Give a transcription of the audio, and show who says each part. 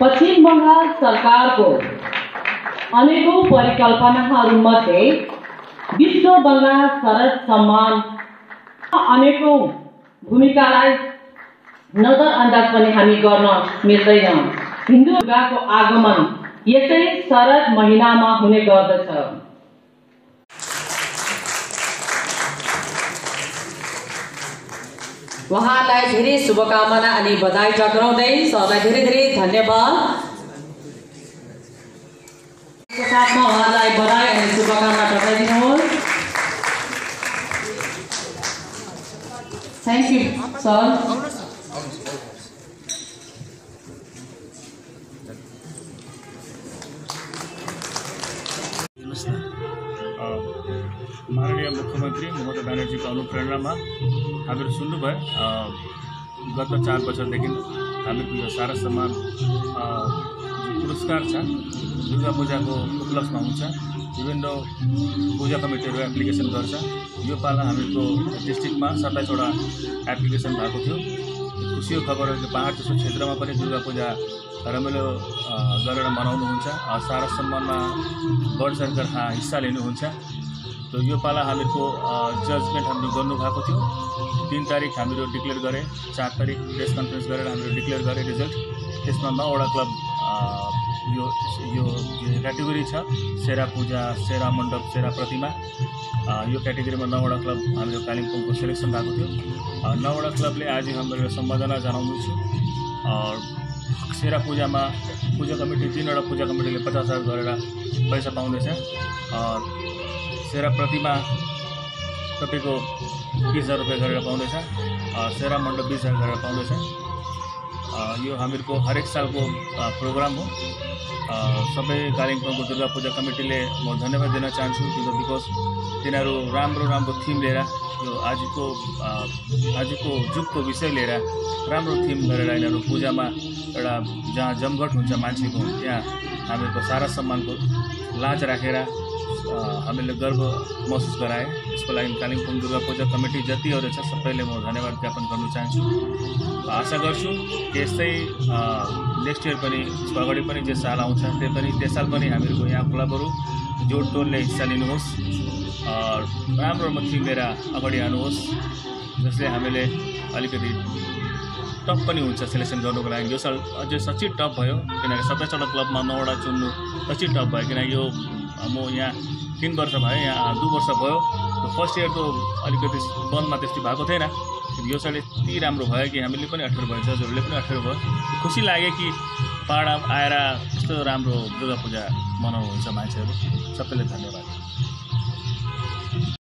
Speaker 1: पश्चिम बङ्गाल सरकारको अनेकौँ परिकल्पनाहरूमध्ये विश्व बङ्गाल सरस सम्मान अनेकौँ भूमिकालाई नजरअन्दाज पनि हामी गर्न मिल्दैन। हिन्दू दुर्गाको आगमन यसै शरद महिनामा हुने गर्दछ।
Speaker 2: उहाँलाई धेरै शुभकामना अनि बधाई टक्राउँदै सरलाई धेरै धेरै धन्यवाद।
Speaker 1: साथमा उहाँलाई बधाई अनि शुभकामना टक्राइदिनुहोस् थ्याङ्क यू सर
Speaker 3: माननीय मुख्यमन्त्री ममता ब्यानर्जीको अनुप्रेरणामा हामीहरू सुन्नुभयो गत चार वर्षदेखि हामीहरूको यो सारा सम्मान पुरस्कार छ दुर्गा पूजाको उपलक्ष्यमा हुन्छ विभिन्न पूजा कमिटीहरू एप्लिकेसन गर्छ। यो पाला हामीहरूको डिस्ट्रिक्टमा सत्ताइसवटा एप्लिकेसन भएको थियो। खुसीको खबर हो कि पाहाड जस्तो क्षेत्रमा पनि दुर्गा पूजा रमाइलो गरेर मनाउनुहुन्छ। सारा सम्मानमा बढ हा- हिस्सा लिनुहुन्छ। त यो पाला हामीहरूको जजमेन्ट हामीले गर्नुभएको थियो। तिन तारिक हामीहरू डिक्लेयर गरे चार तारिक प्रेस कन्फरेन्स गरेर हामीले डिक्लेयर गरेँ रिजल्ट त्यसमा नौवटा क्लब यो यो क्याटेगोरी छ सेरा पूजा सेरा मण्डप सेरा प्रतिमा। यो क्याटेगोरीमा नौवटा क्लब हाम्रो कालिम्पोङको सेलेक्सन भएको थियो। नौवटा क्लबले आज हाम्रो सम्बर्धना जनाउँदैछु सेरा पूजामा पूजा कमिटी तिनवटा पूजा कमिटीले पचास हजार गरेर पैसा पाउँदैछ सेरा प्रतिमा तपाईँको बिस हजार रुपियाँ गरेर पाउँदैछ। सेरा मण्डप बिस हजार गरेर पाउँदैछ। यो हामीहरूको हरेक सालको प्रोग्राम हो। सबै कालिम्पोङको दुर्गा पूजा कमिटीले म धन्यवाद दिन चाहन्छु किन बिकज तिनीहरू राम्रो राम्रो थिम लिएर यो आजको आजको जुगको विषय लिएर राम्रो थिम गरेर यिनीहरू पूजामा एउटा जहाँ जमघट हुन्छ मान्छेको त्यहाँ हामीहरूको सारा सम्मानको लाज राखेर हामीले गर्व महसुस गराएँ। यसको लागि कालिम्पोङ दुर्गा पूजा कमिटी जतिहरू छ सबैले म धन्यवाद ज्ञापन गर्न चाहन्छु। आशा गर्छु कि यस्तै नेक्स्ट इयर पनि यसको अगाडि पनि जे साल आउँछ त्यही पनि त्यस साल पनि हामीहरूको यहाँ क्लबहरू जोडतोडले हिस्सा लिनुहोस्। राम्रो थिम लिएर अगाडि आउनुहोस् जसले हामीले अलिकति टप पनि हुन्छ सेलेक्सन गर्नुको लागि। यो साल अझै साँच्चै टप भयो किनकि सत्ताइसवटा क्लबमा नौवटा चुन्नु साँच्चै टप भयो किनकि यो म यहाँ तिन वर्ष भयो यहाँ दुई वर्ष भयो। फर्स्ट इयर त अलिकति बन्दमा त्यस्तो भएको थिएन। यो साल यति राम्रो भयो कि हामीले पनि अठार भयो जजहरूले पनि अठार भयो। खुसी लाग्यो कि पाहाड आएर यस्तो राम्रो दुर्गा पूजा मनाउनुहुन्छ मान्छेहरू। सबैले धन्यवाद।